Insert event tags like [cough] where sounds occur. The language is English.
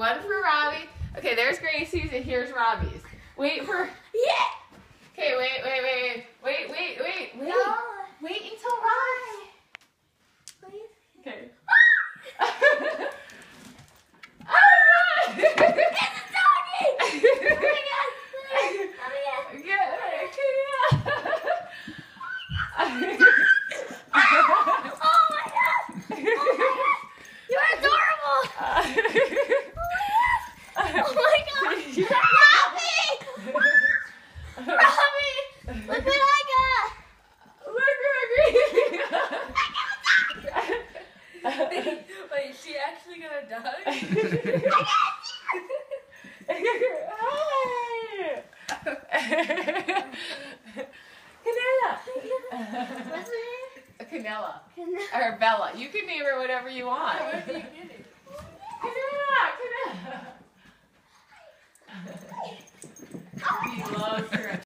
One for Robbie. Okay, there's Gracie's and here's Robbie's. Wait for. Yeah. Okay, wait, wait, wait, wait, wait, wait, wait, wait. No. Wait until Robbie. Please. Okay. [laughs] [laughs] It's [laughs] mommy! Look what I got! Look at me! Wait, she actually got gonna die? Hi! [laughs] Canela! What's her name? Canela. Canella. Or Bella. You can name her whatever you want.